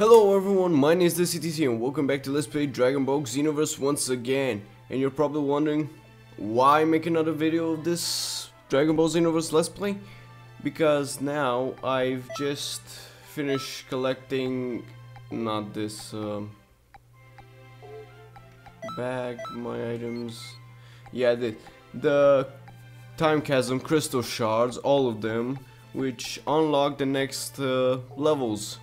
Hello everyone, my name is the CTC and welcome back to Let's Play Dragon Ball Xenoverse once again. And you're probably wondering why make another video of this Dragon Ball Xenoverse Let's Play? Because now I've just finished collecting, not this, um, bag, my items, yeah, the, the Time Chasm Crystal Shards, all of them, which unlock the next uh, levels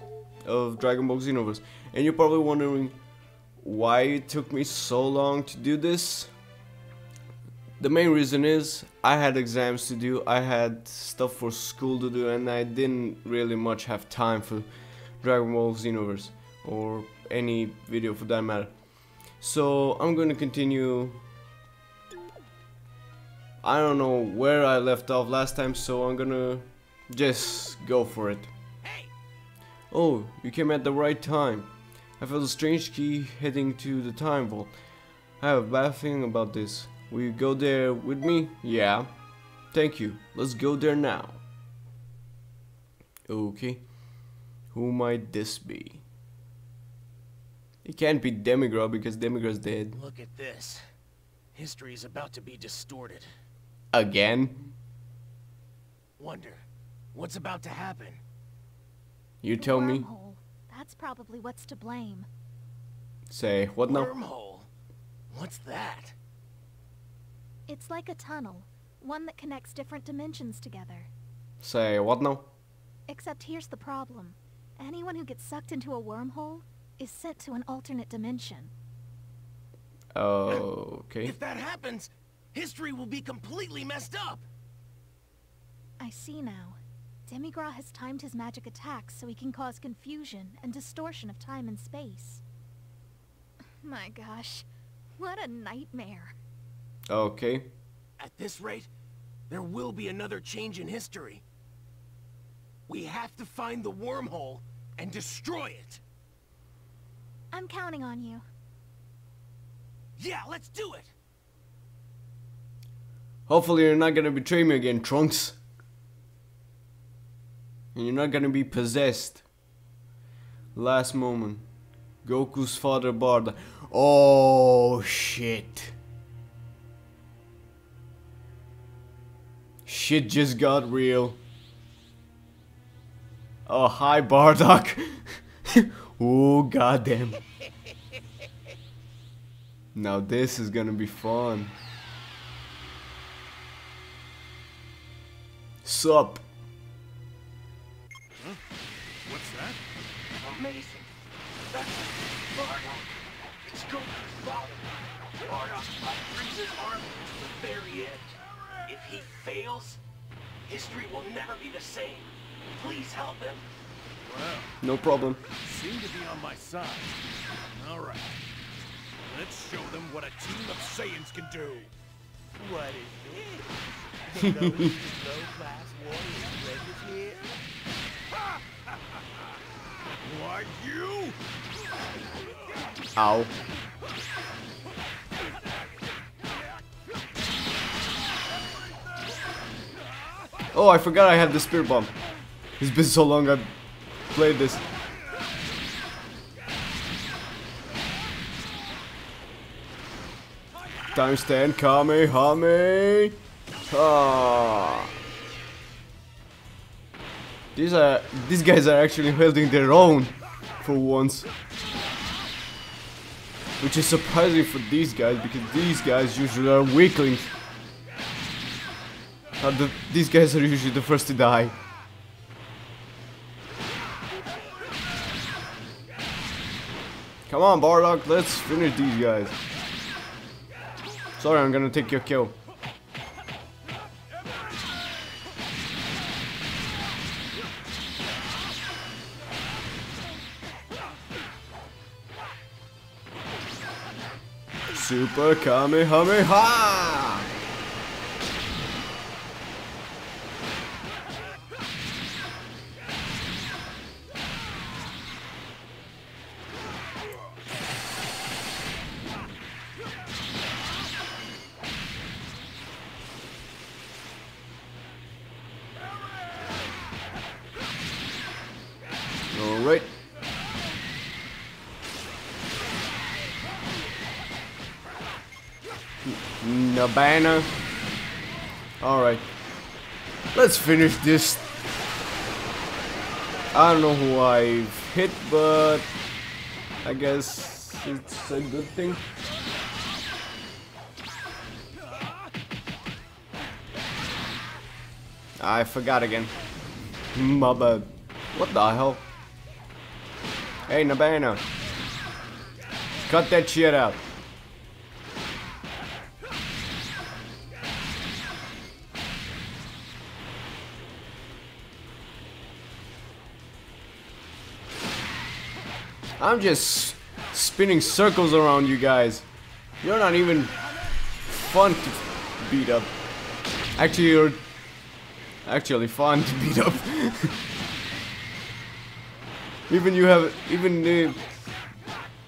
of Dragon Ball Xenoverse. And you're probably wondering why it took me so long to do this. The main reason is I had exams to do, I had stuff for school to do, and I didn't really much have time for Dragon Ball Xenoverse or any video for that matter. So I'm gonna continue. I don't know where I left off last time, so I'm gonna just go for it. Oh, you came at the right time. I felt a strange ki heading to the time vault. I have a bad feeling about this. Will you go there with me? Yeah. Thank you. Let's go there now. Okay. Who might this be? It can't be Demigra because Demigra's dead. Look at this. History is about to be distorted. Again? Wonder, what's about to happen? You tell me. Wormhole. That's probably what's to blame. Say, what now? Wormhole? What's that? It's like a tunnel, one that connects different dimensions together. Say, what now? Except here's the problem. Anyone who gets sucked into a wormhole is sent to an alternate dimension. Oh, Okay. If that happens, history will be completely messed up. I see now. Demigra has timed his magic attacks so he can cause confusion and distortion of time and space. My gosh, what a nightmare. Okay. At this rate, there will be another change in history. We have to find the wormhole and destroy it. I'm counting on you. Yeah, let's do it. Hopefully you're not gonna betray me again, Trunks. And you're not gonna be possessed. Last moment. Goku's father Bardock. Oh shit. Shit just got real. Oh hi Bardock. oh goddamn. Now this is gonna be fun. Sup? Amazing. That's Bardock. It's Goku's father. Bardock brings his army to the very end. If he fails, history will never be the same. Please help him. Well, No problem. seem to be on my side. All right. Let's show them what a team of Saiyans can do. What is this? The lowest low-class warrior treasures here? You? Ow. Oh, I forgot I had the spear bomb. It's been so long I've played this. Times 10 Kamehame! Ah. These are these guys are actually holding their own for once. Which is surprising for these guys because these guys usually are weaklings. The, these guys are usually the first to die. Come on, Bardock, let's finish these guys. Sorry, I'm gonna take your kill. Super Kamehameha! Nabana. Alright. Let's finish this. I don't know who I've hit, but I guess it's a good thing. I forgot again. My bad. What the hell? Hey, Nabana. Cut that shit out. I'm just spinning circles around you guys. You're not even fun to beat up. Actually, you're actually fun to beat up. even you have, even, uh,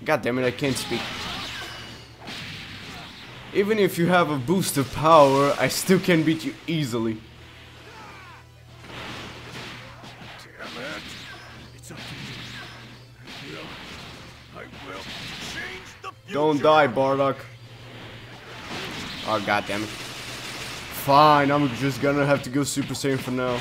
god damn it, I can't speak. Even if you have a boost of power, I still can beat you easily. Don't die, Bardock. Oh god damn it. Fine, I'm just gonna have to go Super Saiyan for now.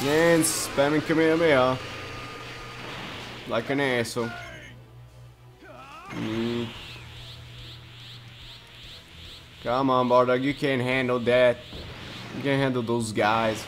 And spamming Kamehameha. Like an asshole. Come on, Bardock, you can't handle that. You can't handle those guys.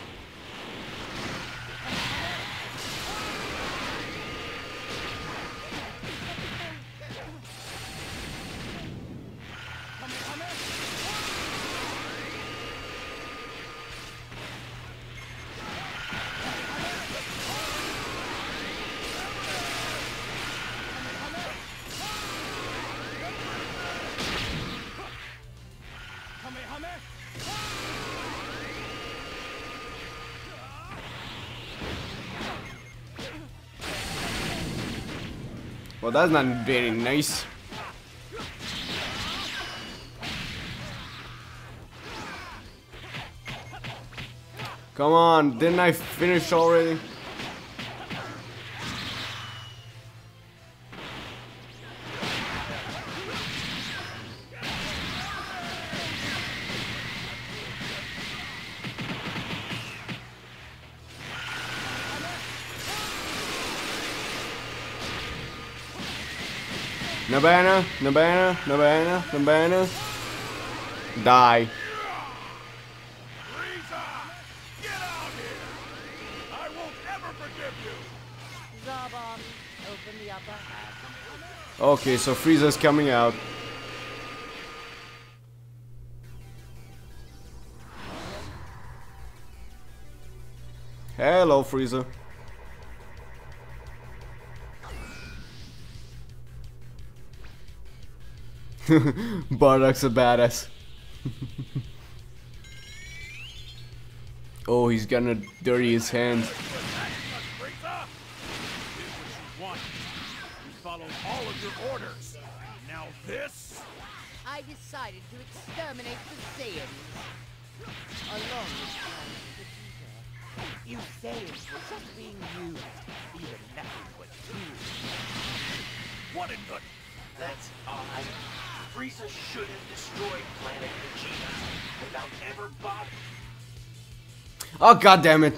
Well, that's not very nice. Come on, didn't I finish already? Nabana, Nabana, Nabana, Nabana. Die. Okay, so Frieza's coming out. Hello, Frieza. Bardock's a badass. oh, he's gonna dirty his hands. Frieza! Did what you followed all of your orders. Now this? I decided to exterminate the Saiyans. Along with Planet Vegeta. You Saiyans were just being used. Even nothing but tools. What in the... That's odd. Frieza should have destroyed Planet Vegeta without ever bothering. Oh god damn it!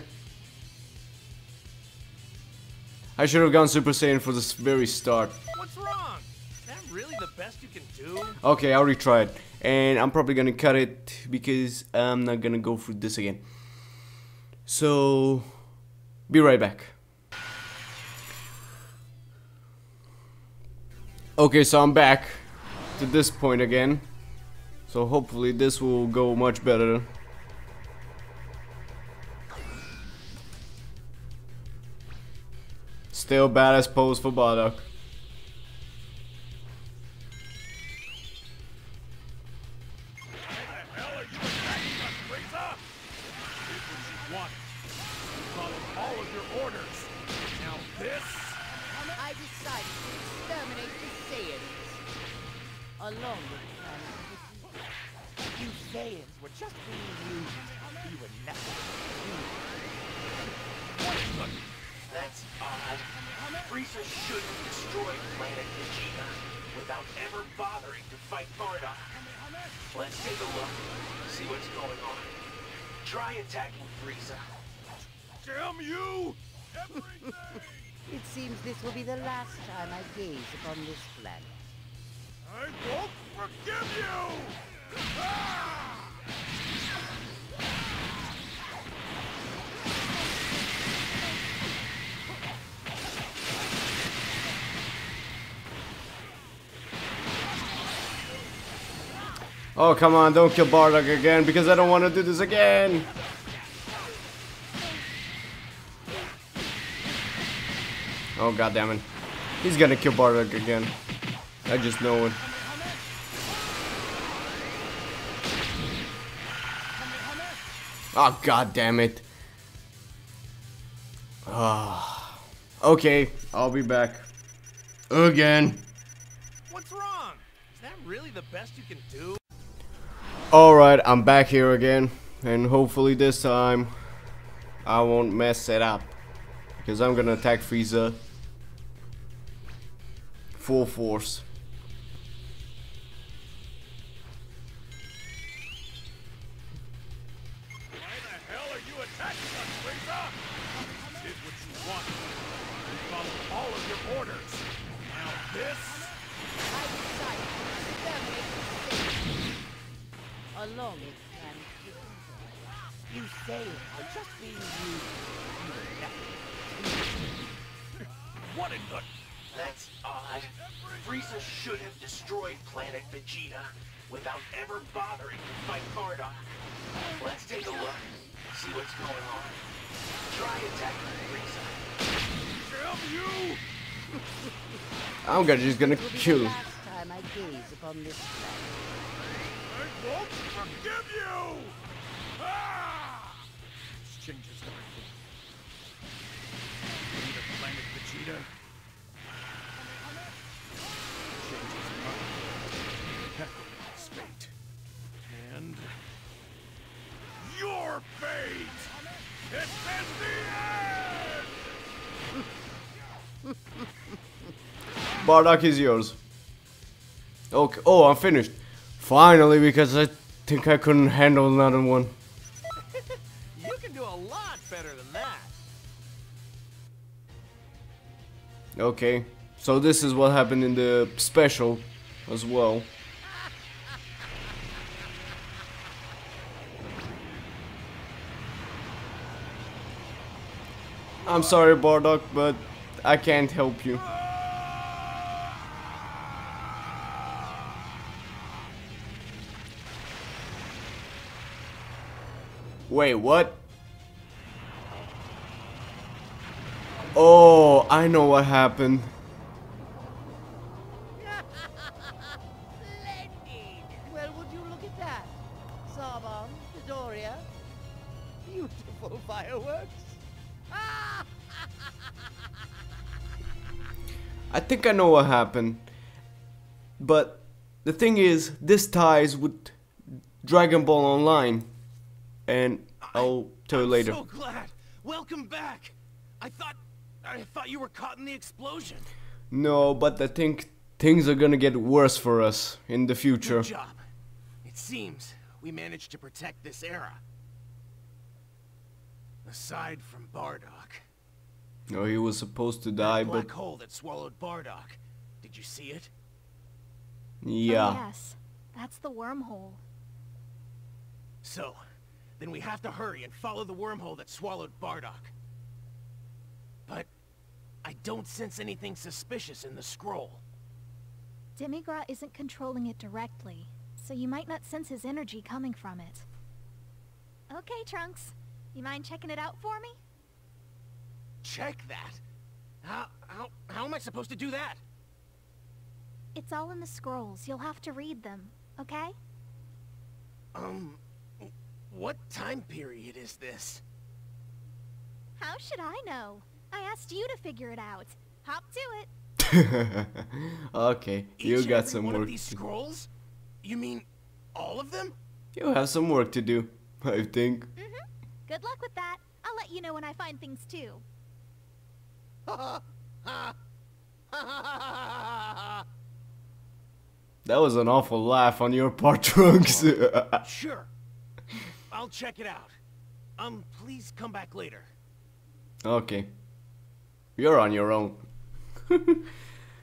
I should have gone Super Saiyan for this very start. What's wrong? Is that really the best you can do? Okay, I already tried. And I'm probably gonna cut it because I'm not gonna go through this again. So, be right back. Okay, so I'm back to this point again. So hopefully this will go much better. Still badass pose for Bardock. Frieza should have destroyed planet Vegeta without ever bothering to fight Bardock. Let's take a look, see what's going on. Try attacking Frieza. Damn you! Everything! It seems this will be the last time I gaze upon this planet. I won't forgive you! Ah! Oh, come on, don't kill Bardock again, because I don't want to do this again! Oh, god damn it. He's gonna kill Bardock again. I just know it. Oh, god damn it. Ah. okay, I'll be back. Again. What's wrong? Is that really the best you can do? Alright, I'm back here again. And hopefully this time I won't mess it up. Because I'm gonna attack Frieza. Full force. Why the hell are you attacking us, Frieza? You did what you wanted. You followed all of your orders. Now this? I decided to exterminate the Saiyans. Along with Planet Vegeta. You Saiyans were just being used. You nothing What in the... That's odd. Frieza should have destroyed planet Vegeta without ever bothering to fight Bardock. Let's take a look, see what's going on. Try attacking Frieza. Damn you! I'm gonna just gonna This will be kill. the won't forgive you! Ah! This changes everything. Leader Planet Vegeta. Changes mine. Kakarot's fate. And... Your fate! It is the end! Bardock is yours. Okay. Oh, I'm finished. Finally, because I think I couldn't handle another one. You can do a lot better than that. Okay. So this is what happened in the special as well. I'm sorry, Bardock, but I can't help you. Wait, what? Oh, I know what happened. Well, would you look at that? Zarbon, Dodoria. Beautiful fireworks. I think I know what happened. But the thing is, this ties with Dragon Ball Online. And I'll tell you I'm later. so glad. Welcome back. I thought I thought you were caught in the explosion. No, but I think things are gonna get worse for us in the future. Good job. It seems we managed to protect this era. Aside from Bardock. No, he was supposed to That die, black but hole that swallowed Bardock. Did you see it? yeah. Oh, yes. That's the wormhole. So, then we have to hurry and follow the wormhole that swallowed Bardock. But I don't sense anything suspicious in the scroll. Demigra isn't controlling it directly, so you might not sense his energy coming from it. Okay, Trunks. You mind checking it out for me? Check that. How how how am I supposed to do that? It's all in the scrolls. You'll have to read them, okay? Um what time period is this? How should I know? I asked you to figure it out. Hop to it. okay, Each you got some work. these scrolls? You mean all of them? You have some work to do, I think. Mm -hmm. Good luck with that. I'll let you know when I find things too. that was an awful laugh on your part, Trunks. sure, I'll check it out. Um, please come back later. Okay. You're on your own.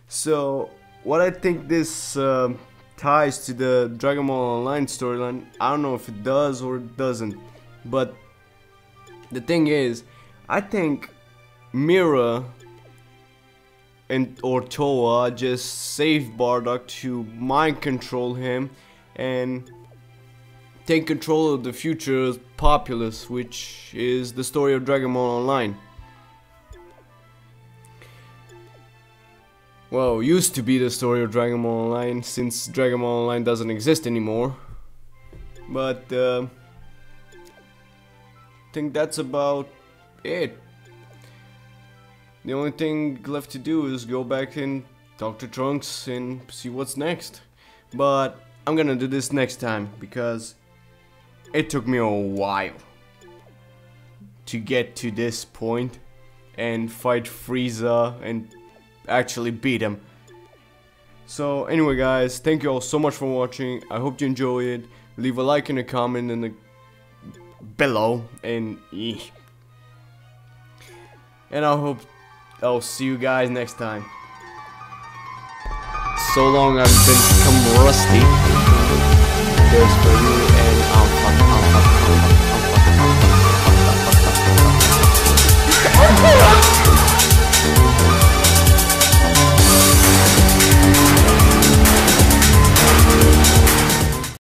so, what I think this uh, ties to the Dragon Ball Online storyline, I don't know if it does or it doesn't, but the thing is, I think Mira and or Towa just saved Bardock to mind control him and take control of the future populace, which is the story of Dragon Ball Online. Well, used to be the story of Dragon Ball Online, since Dragon Ball Online doesn't exist anymore. But, uh, I think that's about it. The only thing left to do is go back and talk to Trunks and see what's next. But I'm gonna do this next time because it took me a while to get to this point and fight Frieza and actually beat him. So anyway guys, thank you all so much for watching. I hope you enjoyed. Leave a like and a comment in the below and. And I hope I'll see you guys next time. So long I've been become rusty. There's for you. Oh!